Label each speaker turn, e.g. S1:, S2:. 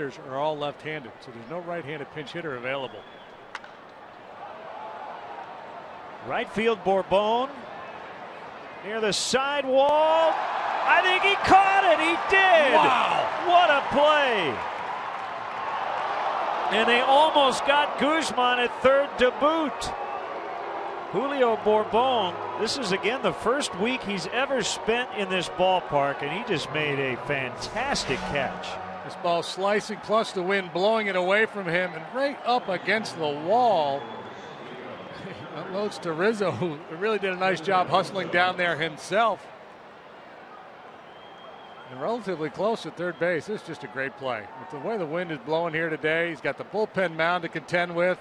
S1: hitters are all left-handed, so there's no right-handed pinch hitter available.
S2: Right field Borbon near the sidewall. I think he caught it. He did.
S1: Wow.
S2: What a play. And they almost got Guzman at third to boot. Julio Borbon, this is again the first week he's ever spent in this ballpark, and he just made a fantastic catch.
S1: This ball slicing plus the wind blowing it away from him and right up against the wall. Unloads to Rizzo, who really did a nice job hustling down there himself. And relatively close at third base. This is just a great play. With the way the wind is blowing here today, he's got the bullpen mound to contend with.